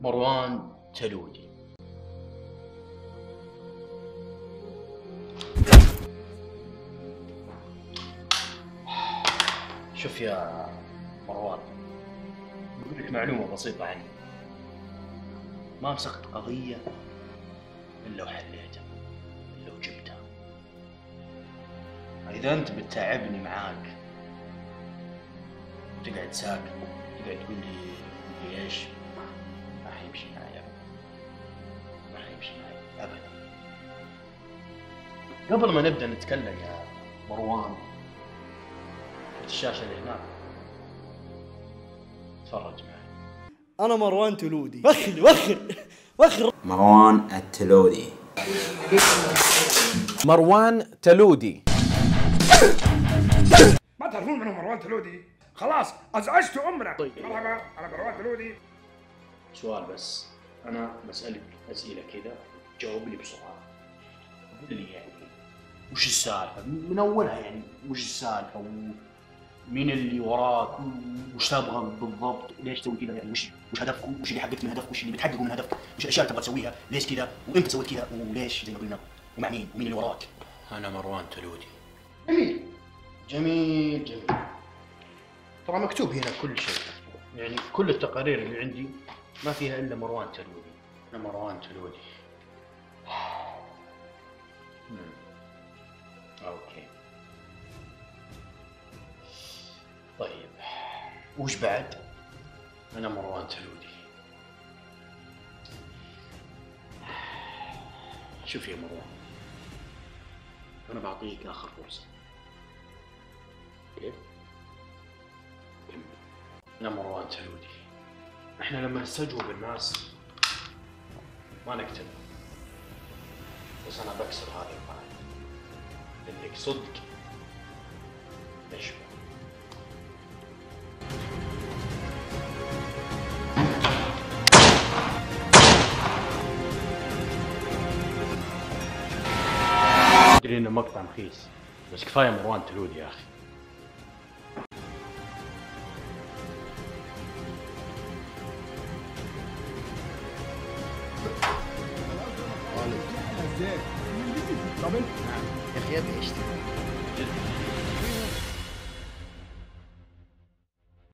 مروان تلودي شوف يا مروان بقول لك معلومة بسيطة عني. ما مسكت قضية إلا وحليتها إلا وجبتها. إذا أنت بتتعبني معاك تقعد ساكت تقعد تقول لي إيش؟ ابدا. قبل ما نبدأ نتكلم يا مروان شفت الشاشة اللي هناك. تفرج معي. أنا مروان تلودي. وخر وخر وخر. مروان التلودي. مروان تلودي. ما تعرفون من هو مروان تلودي؟ خلاص أزعجت امنا مرحبا أنا مروان تلودي. سؤال بس. أنا بسألك أسئلة كذا. جاوب لي بسرعة. قول لي يعني وش السالفة؟ من أولها يعني وش السالفة؟ مين اللي وراك؟ وش تبغى بالضبط؟ ليش تسوي كذا؟ يعني وش وش هدفكم؟ وش اللي حققت من هدفك وش اللي بتحققه من هدفك وش الأشياء اللي تبغى تسويها؟ ليش كذا؟ وإمتى سويت كذا؟ وليش زي ما قلنا؟ ومع مين؟ ومين اللي وراك؟ أنا مروان تلودي جميل. جميل جميل. ترى مكتوب هنا كل شيء. يعني كل التقارير اللي عندي ما فيها إلا مروان تلودي أنا مروان تلودي. أوكي. طيب. وش بعد؟ أنا مروان تلودي شوف يا مروان. أنا بعطيك آخر فرصة. كيف؟ كمل. أنا مروان تلودي إحنا لما نستجوب الناس ما نكتب. بس أنا بكسر هذه القاعده إنك صدق. تشبه ادري انه مقطع مخيس بس كفاية مروان تلودي يا أخي. يا أخي ابي اشتري